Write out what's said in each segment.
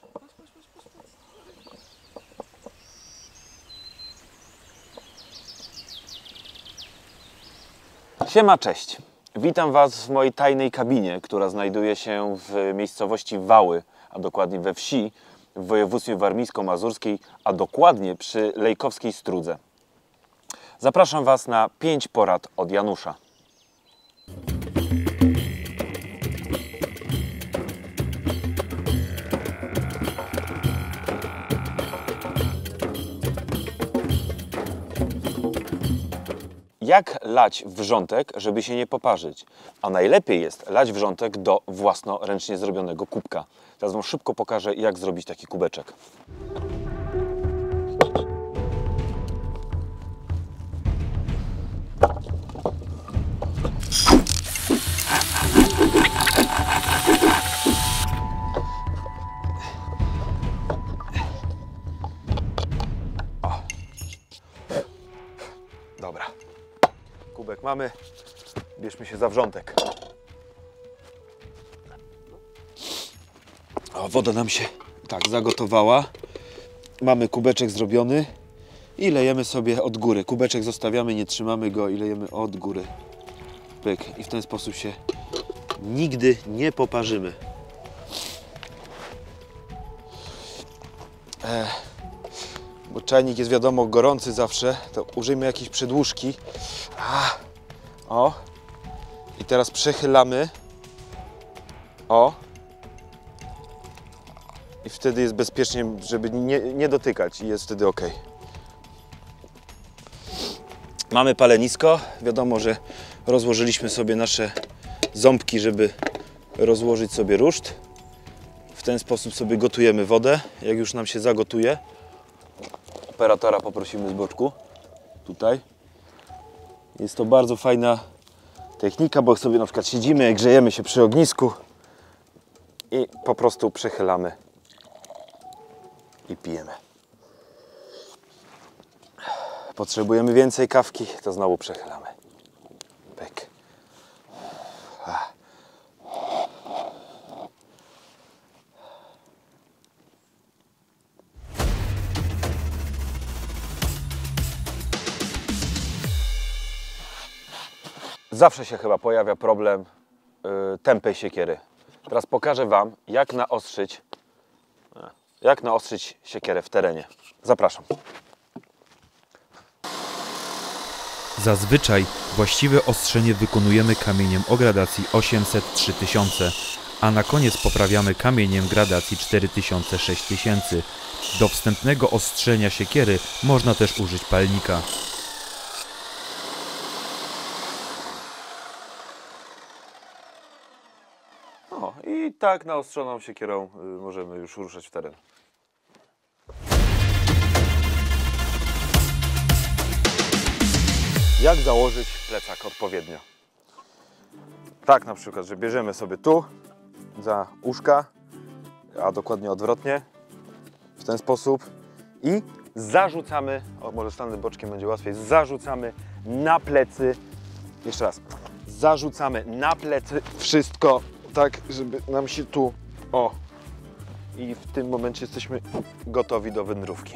patrz. Siema, cześć. Witam Was w mojej tajnej kabinie, która znajduje się w miejscowości Wały, a dokładnie we wsi w województwie warmińsko-mazurskiej, a dokładnie przy Lejkowskiej Strudze. Zapraszam Was na 5 porad od Janusza. Jak lać wrzątek, żeby się nie poparzyć? A najlepiej jest lać wrzątek do własnoręcznie zrobionego kubka. Teraz Wam szybko pokażę, jak zrobić taki kubeczek. Bierzmy się za wrzątek. Woda nam się tak zagotowała. Mamy kubeczek zrobiony i lejemy sobie od góry. Kubeczek zostawiamy, nie trzymamy go i lejemy od góry. Pyk. I w ten sposób się nigdy nie poparzymy. E, bo czajnik jest wiadomo gorący zawsze, to użyjmy jakiejś przedłużki. A, o. I teraz przechylamy. O. I wtedy jest bezpiecznie, żeby nie, nie dotykać i jest wtedy ok. Mamy palenisko. Wiadomo, że rozłożyliśmy sobie nasze ząbki, żeby rozłożyć sobie ruszt. W ten sposób sobie gotujemy wodę. Jak już nam się zagotuje, operatora poprosimy z boczku. Tutaj. Jest to bardzo fajna technika, bo sobie na przykład siedzimy, grzejemy się przy ognisku i po prostu przechylamy i pijemy. Potrzebujemy więcej kawki, to znowu przechylamy. Zawsze się chyba pojawia problem y, tępej siekiery. Teraz pokażę Wam, jak naostrzyć, e, jak naostrzyć siekierę w terenie. Zapraszam. Zazwyczaj właściwe ostrzenie wykonujemy kamieniem o gradacji 800-3000, a na koniec poprawiamy kamieniem gradacji 4000-6000. Do wstępnego ostrzenia siekiery można też użyć palnika. O, i tak naostrzoną siekierą y, możemy już ruszać w teren. Jak założyć plecak odpowiednio? Tak na przykład, że bierzemy sobie tu za uszka, a dokładnie odwrotnie, w ten sposób i zarzucamy, o może stanę boczkiem będzie łatwiej, zarzucamy na plecy, jeszcze raz, zarzucamy na plecy wszystko tak, żeby nam się tu, o i w tym momencie jesteśmy gotowi do wędrówki.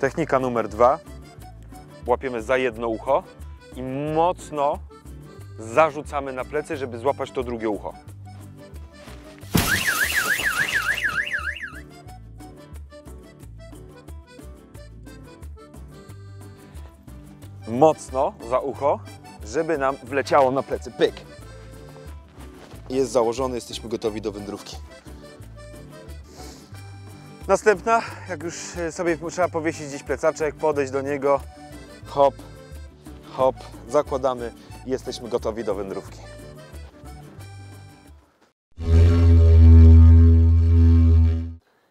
Technika numer dwa. Łapiemy za jedno ucho i mocno zarzucamy na plecy, żeby złapać to drugie ucho. Mocno za ucho, żeby nam wleciało na plecy. Pyk. Jest założony, jesteśmy gotowi do wędrówki. Następna, jak już sobie trzeba powiesić gdzieś plecaczek, podejść do niego, hop, hop, zakładamy i jesteśmy gotowi do wędrówki.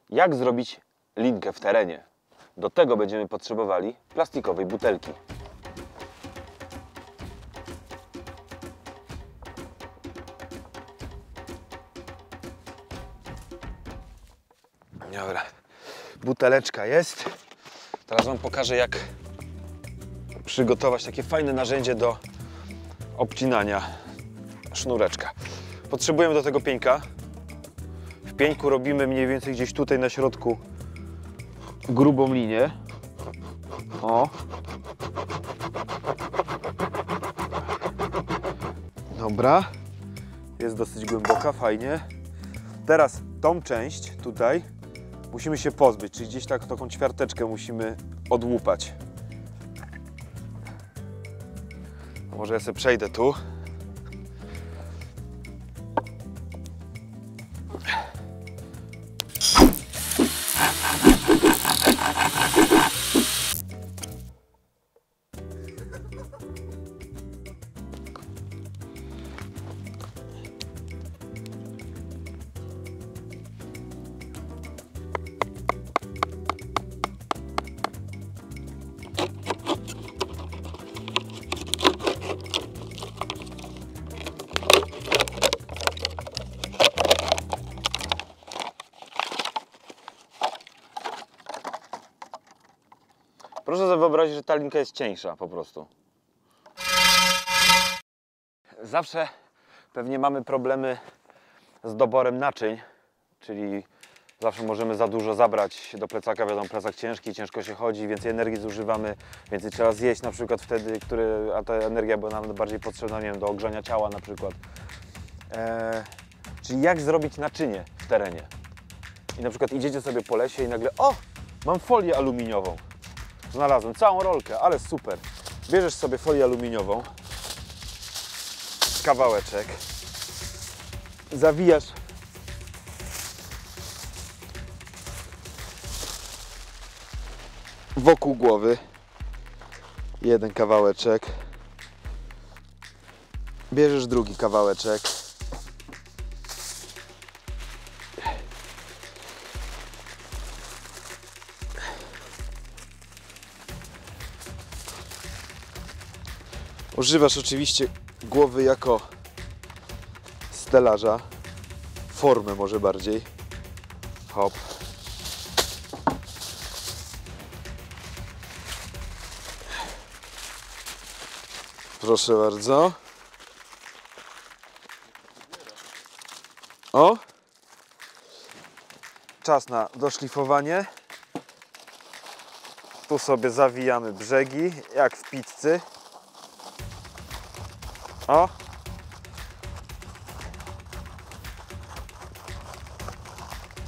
Jak zrobić linkę w terenie? Do tego będziemy potrzebowali plastikowej butelki. Buteleczka jest. Teraz Wam pokażę, jak przygotować takie fajne narzędzie do obcinania sznureczka. Potrzebujemy do tego pieńka. pieńku robimy mniej więcej gdzieś tutaj na środku grubą linię. O. Dobra. Jest dosyć głęboka, fajnie. Teraz tą część tutaj musimy się pozbyć, czyli gdzieś tak taką ćwiarteczkę musimy odłupać. Może ja sobie przejdę tu. Wyobrazić, że ta linka jest cieńsza po prostu. Zawsze pewnie mamy problemy z doborem naczyń, czyli zawsze możemy za dużo zabrać do plecaka. Wiadomo, plecak ciężki, ciężko się chodzi, więcej energii zużywamy, więcej trzeba zjeść na przykład wtedy, który, a ta energia była nam bardziej potrzebna, nie wiem, do ogrzania ciała na przykład. Eee, czyli jak zrobić naczynie w terenie. I na przykład idziecie sobie po lesie i nagle, o, mam folię aluminiową. Znalazłem całą rolkę, ale super. Bierzesz sobie folię aluminiową, kawałeczek, zawijasz. Wokół głowy. Jeden kawałeczek, bierzesz drugi kawałeczek, Używasz oczywiście głowy jako stelaża, formę może bardziej. Hop. Proszę bardzo. O! Czas na doszlifowanie. Tu sobie zawijamy brzegi, jak w pizzy. O!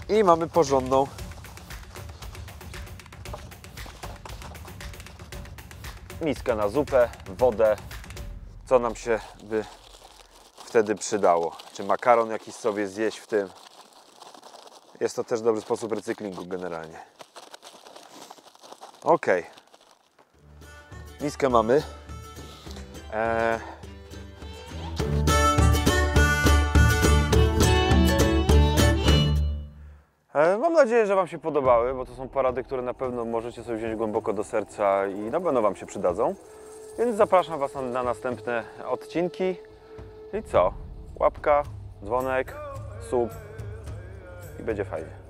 I mamy porządną miskę na zupę, wodę, co nam się by wtedy przydało. Czy makaron jakiś sobie zjeść w tym. Jest to też dobry sposób recyklingu generalnie. Ok. Miskę mamy. Eee, Mam nadzieję, że Wam się podobały, bo to są porady, które na pewno możecie sobie wziąć głęboko do serca i na pewno Wam się przydadzą. Więc zapraszam Was na, na następne odcinki. I co? Łapka, dzwonek, sub i będzie fajnie.